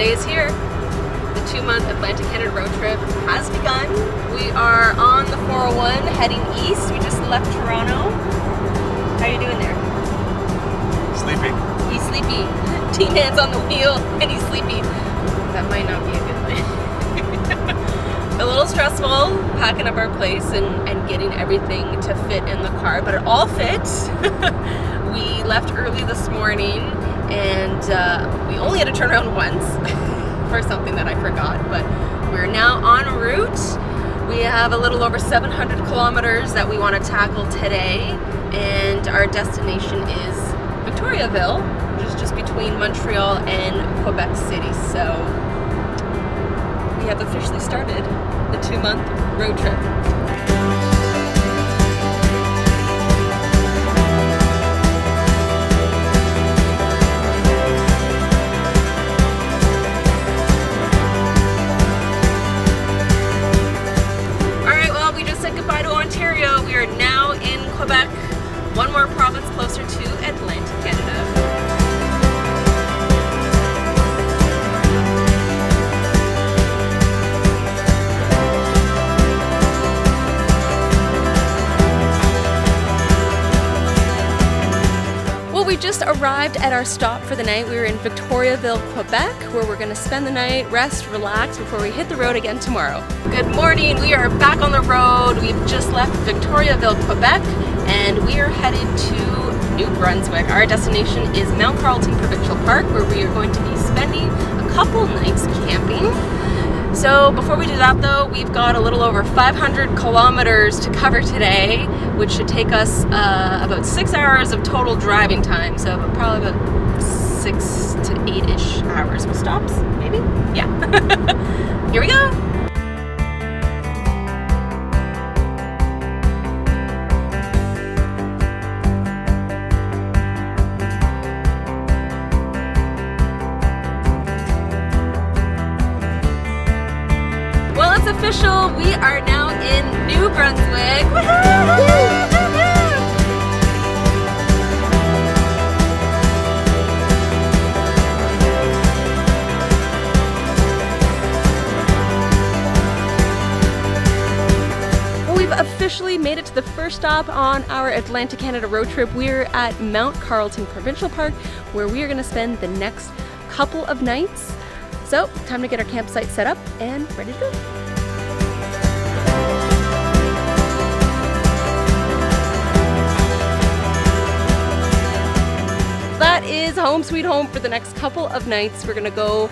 day is here. The two-month Atlantic Canada road trip has begun. We are on the 401 heading east. We just left Toronto. How are you doing there? Sleeping. He's sleepy. Teen hands on the wheel and he's sleepy. That might not be a good thing. a little stressful packing up our place and, and getting everything to fit in the car, but it all fits. we left early this morning and uh, we only had to turn around once for something that I forgot, but we're now en route. We have a little over 700 kilometers that we want to tackle today, and our destination is Victoriaville, which is just between Montreal and Quebec City. So we have officially started the two month road trip. Ontario. We are now in Quebec, one more province closer to just arrived at our stop for the night. We were in Victoriaville, Quebec, where we're going to spend the night, rest, relax before we hit the road again tomorrow. Good morning. We are back on the road. We've just left Victoriaville, Quebec, and we are headed to New Brunswick. Our destination is Mount Carleton Provincial Park, where we are going to be spending a couple nights camping. So before we do that though, we've got a little over 500 kilometers to cover today, which should take us uh, about six hours of total driving time. So probably about six to eight-ish hours with stops, maybe? Yeah. Here we go. Official. We are now in New Brunswick. We've officially made it to the first stop on our Atlantic Canada road trip. We're at Mount Carleton Provincial Park, where we are going to spend the next couple of nights. So, time to get our campsite set up and ready to go. Home sweet home for the next couple of nights. We're gonna go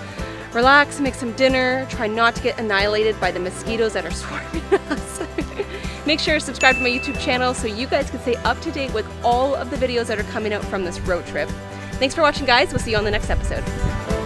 relax, make some dinner, try not to get annihilated by the mosquitoes that are swarming us. make sure to subscribe to my YouTube channel so you guys can stay up to date with all of the videos that are coming out from this road trip. Thanks for watching guys, we'll see you on the next episode.